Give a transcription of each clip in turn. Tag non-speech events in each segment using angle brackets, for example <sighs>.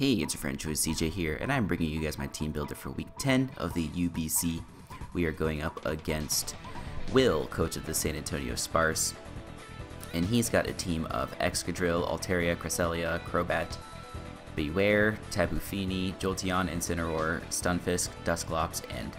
Hey, it's your friend Choice CJ here, and I'm bringing you guys my team builder for week 10 of the UBC. We are going up against Will, coach of the San Antonio Sparce, and he's got a team of Excadrill, Altaria, Cresselia, Crobat, Bewear, Tapu Fini, Jolteon, Incineroar, Stunfisk, Dusclops, and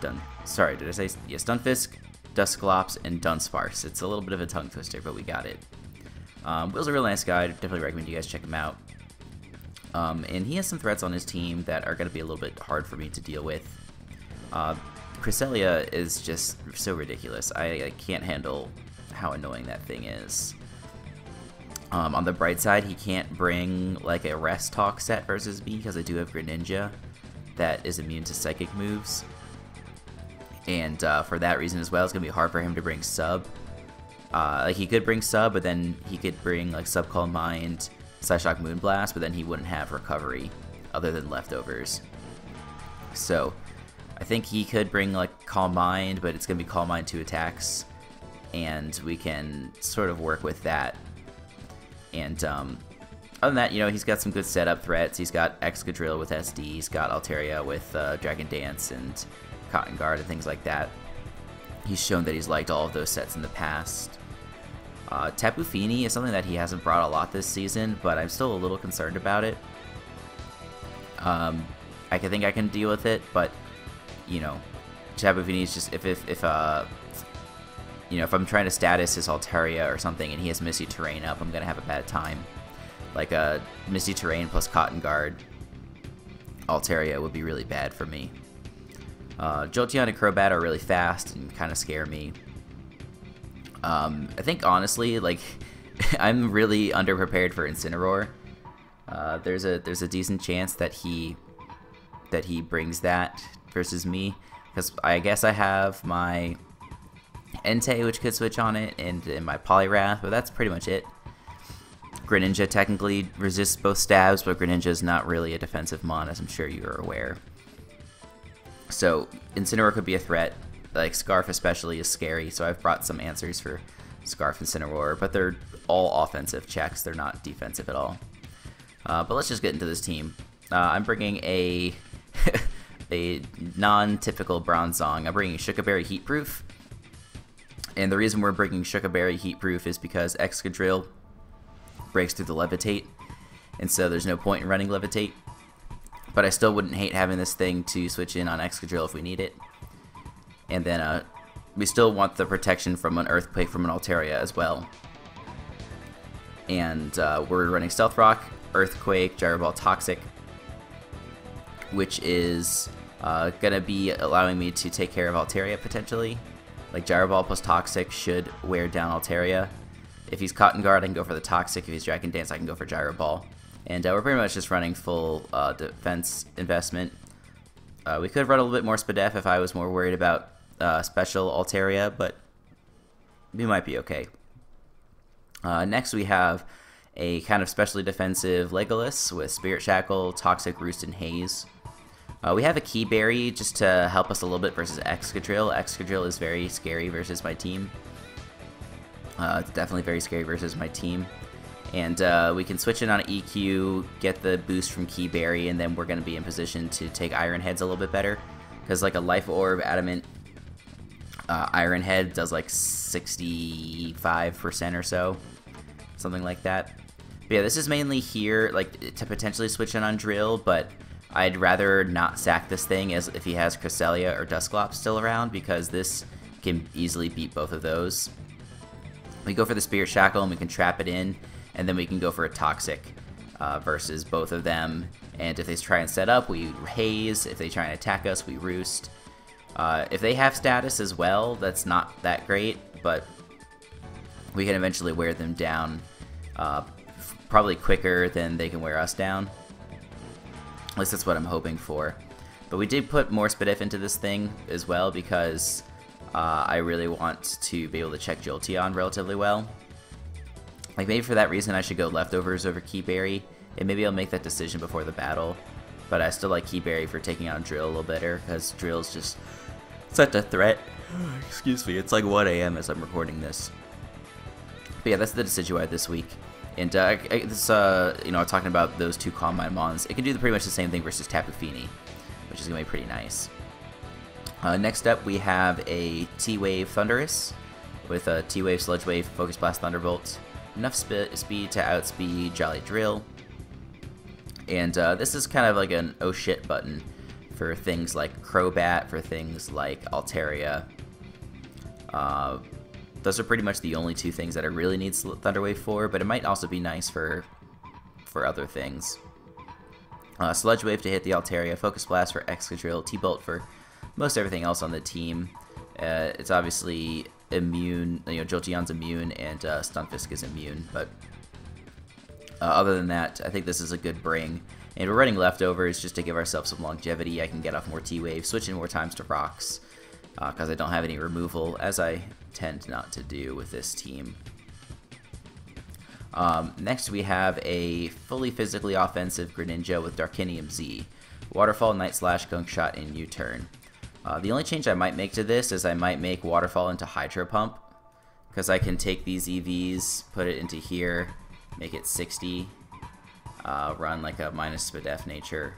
Dun. Sorry, did I say yeah? Stunfisk, Dusclops, and Dunsparce. It's a little bit of a tongue twister, but we got it. Um, Will's a real nice guy. Definitely recommend you guys check him out. Um, and he has some threats on his team that are going to be a little bit hard for me to deal with. Uh, Cresselia is just so ridiculous. I, I, can't handle how annoying that thing is. Um, on the bright side, he can't bring like a rest talk set versus me because I do have Greninja that is immune to psychic moves. And uh, for that reason as well, it's going to be hard for him to bring sub. Uh, like he could bring sub, but then he could bring like sub Calm Mind, Psyshock Moonblast, but then he wouldn't have recovery other than leftovers. So I think he could bring like Calm Mind, but it's going to be Calm Mind 2 attacks, and we can sort of work with that. And um, other than that, you know, he's got some good setup threats. He's got Excadrill with SD, he's got Altaria with uh, Dragon Dance and Cotton Guard and things like that. He's shown that he's liked all of those sets in the past. Uh, Tapu Fini is something that he hasn't brought a lot this season, but I'm still a little concerned about it. Um, I can think I can deal with it, but you know, Tapu Fini is just if if if uh, you know, if I'm trying to status his Altaria or something and he has Misty Terrain up, I'm gonna have a bad time. Like a uh, Misty Terrain plus Cotton Guard Altaria would be really bad for me. Uh, Jolteon and Crobat are really fast and kind of scare me. Um, I think honestly, like <laughs> I'm really underprepared for Incineroar. Uh, there's a there's a decent chance that he that he brings that versus me because I guess I have my Entei which could switch on it and, and my Poliwrath, but that's pretty much it. Greninja technically resists both stabs, but Greninja is not really a defensive mon, as I'm sure you are aware. So Incineroar could be a threat, like Scarf especially is scary, so I've brought some answers for Scarf and Incineroar, but they're all offensive checks, they're not defensive at all. Uh, but let's just get into this team. Uh, I'm bringing a <laughs> a non-typical Bronzong. I'm bringing Shuca Berry Heatproof, and the reason we're bringing Shuca Berry Heatproof is because Excadrill breaks through the Levitate, and so there's no point in running Levitate. But I still wouldn't hate having this thing to switch in on Excadrill if we need it. And then uh, we still want the protection from an Earthquake from an Altaria as well. And uh, we're running Stealth Rock, Earthquake, Gyro Ball Toxic, which is uh, going to be allowing me to take care of Altaria potentially. Like Gyro Ball plus Toxic should wear down Altaria. If he's Cotton Guard, I can go for the Toxic. If he's Dragon Dance, I can go for Gyro Ball. And uh, we're pretty much just running full uh, defense investment. Uh, we could run a little bit more Spadef if I was more worried about uh, special Altaria, but we might be okay. Uh, next, we have a kind of specially defensive Legolas with Spirit Shackle, Toxic Roost, and Haze. Uh, we have a Kee Berry just to help us a little bit versus Excadrill. Excadrill is very scary versus my team. Uh, it's definitely very scary versus my team. And uh, we can switch in on EQ, get the boost from Kee Berry, and then we're going to be in position to take Iron Heads a little bit better. Because like a Life Orb, Adamant, uh, Iron Head does like 65% or so, something like that. But yeah, this is mainly here, like, to potentially switch in on Drill, but I'd rather not sack this thing as if he has Cresselia or Dusclops still around, because this can easily beat both of those. We go for the Spirit Shackle, and we can trap it in, and then we can go for a Toxic uh, versus both of them. And if they try and set up, we Haze. If they try and attack us, we Roost. Uh, if they have status as well, that's not that great, but we can eventually wear them down uh, probably quicker than they can wear us down. At least that's what I'm hoping for. But we did put more Spadef into this thing as well because uh, I really want to be able to check Jolteon relatively well. Like maybe for that reason I should go leftovers over Kee Berry, and maybe I'll make that decision before the battle. But I still like Kee Berry for taking out Drill a little better because Drill's just such a threat. <sighs> Excuse me, it's like 1 a.m. as I'm recording this. But yeah, that's the decision I had this week. And uh, i this, uh, you know, talking about those two Calm Mind Mons, it can do pretty much the same thing versus Tapu Fini, which is going to be pretty nice. Uh, next up, we have a T-Wave Thundurus with a T-Wave Sludge Wave Focus Blast Thunderbolt. Enough sp speed to outspeed Jolly Drill. And uh, this is kind of like an oh shit button for things like Crobat, for things like Altaria. Uh, those are pretty much the only two things that I really need Thunderwave for, but it might also be nice for for other things. Uh, Sludge Wave to hit the Altaria, Focus Blast for Excadrill, T-Bolt for most everything else on the team. Uh, it's obviously immune, you know, Jolteon's immune and uh, Stunfisk is immune, but uh, other than that, I think this is a good bring. And we're running leftovers just to give ourselves some longevity. I can get off more T-Wave, switching more times to rocks, because uh, I don't have any removal, as I tend not to do with this team. Um, next we have a fully physically offensive Greninja with Darkinium Z. Waterfall, Night Slash, Gunk Shot, and U-Turn. Uh, the only change I might make to this is I might make Waterfall into Hydro Pump, because I can take these EVs, put it into here, make it 60, uh, run like a minus Spadef nature,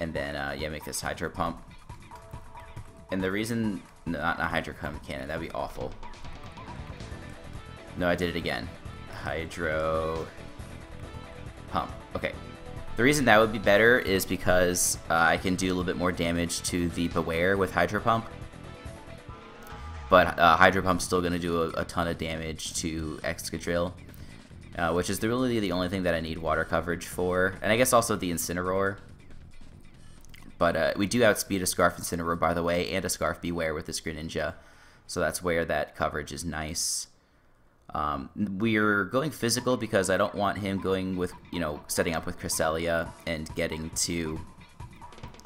and then uh, yeah, make this Hydro Pump. And the reason, not a Hydro Pump Cannon, that'd be awful. No, I did it again. Hydro Pump. Okay. The reason that would be better is because uh, I can do a little bit more damage to the Bewear with Hydro Pump. But uh, Hydro Pump's still going to do a, a, ton of damage to Excadrill uh, which is the, really the only thing that I need water coverage for. And I guess also the Incineroar. But uh, we do outspeed a Scarf Incineroar, by the way, and a Scarf Bewear with this Greninja. So that's where that coverage is nice. Um, we're going physical because I don't want him going with, you know, setting up with Cresselia and getting to,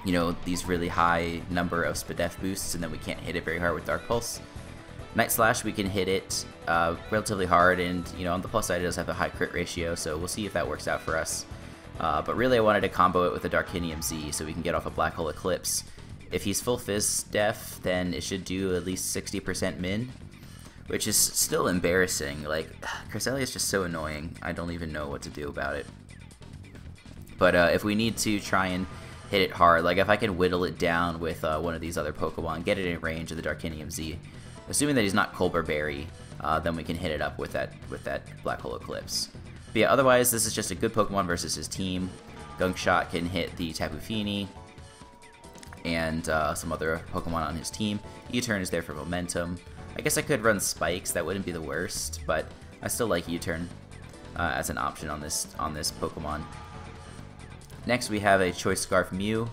you know, these really high number of Spadef boosts, and then we can't hit it very hard with Dark Pulse. Night Slash, we can hit it uh, relatively hard, and you know on the plus side it does have a high crit ratio, so we'll see if that works out for us. Uh, but really I wanted to combo it with a Darkinium Z so we can get off a Black Hole Eclipse. If he's full Phys Def, then it should do at least 60% min, which is still embarrassing. Like, <sighs> Cresselia is just so annoying, I don't even know what to do about it. But uh, if we need to try and hit it hard, like if I can whittle it down with uh, one of these other Pokemon, get it in range of the Darkinium Z, Assuming that he's not Colbur Berry, uh, then we can hit it up with that with that Black Hole Eclipse. But yeah, otherwise, this is just a good Pokemon versus his team. Gunk Shot can hit the Tapu Fini and uh, some other Pokemon on his team. U-Turn is there for momentum. I guess I could run Spikes, that wouldn't be the worst, but I still like U-Turn uh, as an option on this on this Pokemon. Next we have a Choice Scarf Mew,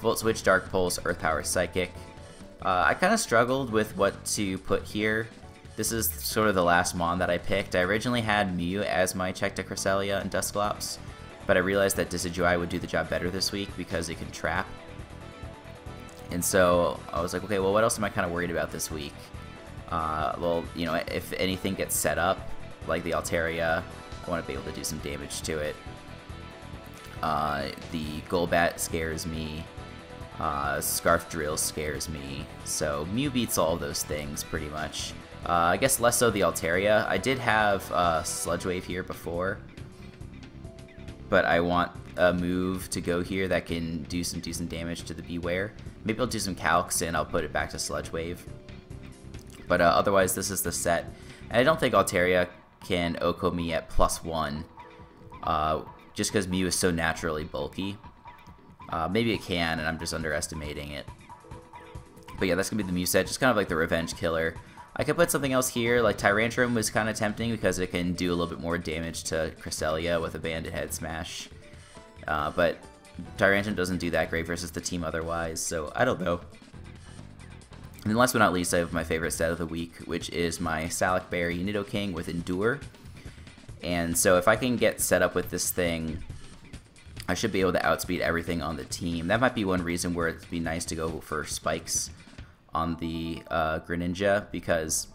Volt Switch, Dark Pulse, Earth Power Psychic. Uh, I kind of struggled with what to put here. This is sort of the last Mon that I picked. I originally had Mew as my check to Cresselia and Dusclops, but I realized that Decidueye would do the job better this week because it can trap. And so I was like, okay, well, what else am I kind of worried about this week? Uh, well, you know, if anything gets set up, like the Altaria, I want to be able to do some damage to it. Uh, the Golbat scares me. Uh, Scarf Drill scares me, so Mew beats all those things pretty much. Uh, I guess less so the Altaria. I did have uh, Sludge Wave here before, but I want a move to go here that can do some decent damage to the Bewear. Maybe I'll do some Calcs and I'll put it back to Sludge Wave. But uh, otherwise, this is the set. And I don't think Altaria can OHKO me at plus one, uh, just because Mew is so naturally bulky. Uh, maybe it can, and I'm just underestimating it. But yeah, that's going to be the set, just kind of like the Revenge Killer. I could put something else here, like Tyrantrum was kind of tempting because it can do a little bit more damage to Cresselia with a Banded Head Smash. Uh, but Tyrantrum doesn't do that great versus the team otherwise, so I don't know. And last but not least, I have my favorite set of the week, which is my Salac Berry Nidoking with Endure. And so if I can get set up with this thing I should be able to outspeed everything on the team. That might be one reason where it'd be nice to go for spikes on the uh, Greninja because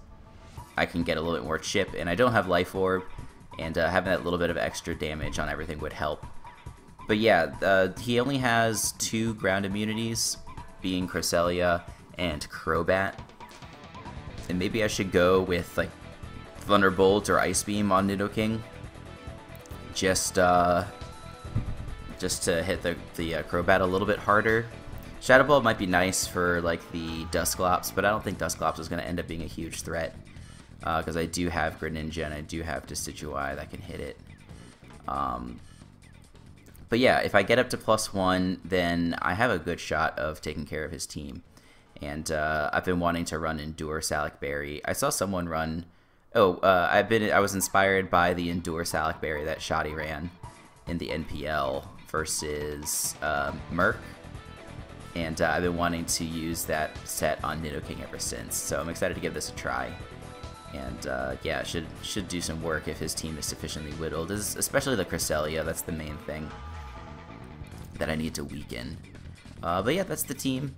I can get a little bit more chip and I don't have Life Orb and uh, having that little bit of extra damage on everything would help. But yeah, uh, he only has two ground immunities, being Cresselia and Crobat. And maybe I should go with like Thunderbolt or Ice Beam on Nidoking just uh, just to hit the, the uh, Crobat a little bit harder. Shadow Ball might be nice for like the Dusclops, but I don't think Dusclops is going to end up being a huge threat because uh, I do have Greninja and I do have Decidueye that can hit it. Um, but yeah, if I get up to plus one, then I have a good shot of taking care of his team. And uh, I've been wanting to run Endure Salac Berry. I saw someone run. Oh, uh, I've been. I was inspired by the Endure Salac Berry that Shoddy ran in the NPL versus um, Merc, and uh, I've been wanting to use that set on Nidoking ever since. So I'm excited to give this a try. And uh, yeah, should should do some work if his team is sufficiently whittled, especially the Cresselia. That's the main thing that I need to weaken. Uh, but yeah, that's the team.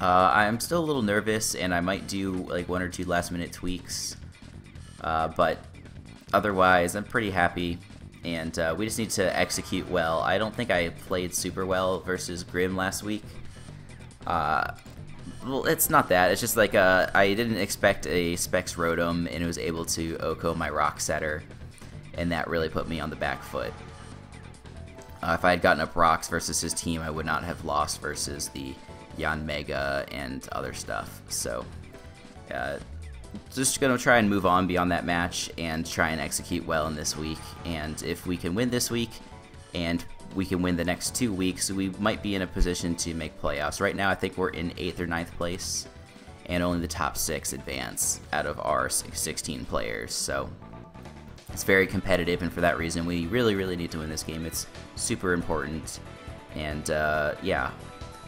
Uh, I'm still a little nervous, and I might do like one or two last minute tweaks. Uh, but otherwise, I'm pretty happy, and uh, we just need to execute well. I don't think I played super well versus Grim last week. Uh, well, it's not that. It's just like uh, I didn't expect a Specs Rotom, and it was able to OHKO my Rock Setter, and that really put me on the back foot. Uh, if I had gotten up rocks versus his team, I would not have lost versus the Yanmega and other stuff. So, uh, just going to try and move on beyond that match and try and execute well in this week. And if we can win this week and we can win the next two weeks, we might be in a position to make playoffs. Right now, I think we're in 8th or ninth place, and only the top 6 advance out of our 16 players. So, it's very competitive, and for that reason, we really, really need to win this game. It's super important, and uh, yeah,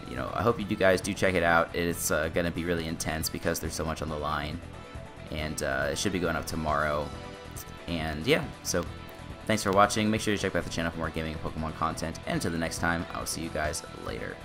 you know, I hope you guys do check it out. It's uh, going to be really intense because there's so much on the line, and uh, it should be going up tomorrow. And yeah, so thanks for watching. Make sure to check out the channel for more gaming and Pokemon content. And until the next time, I will see you guys later.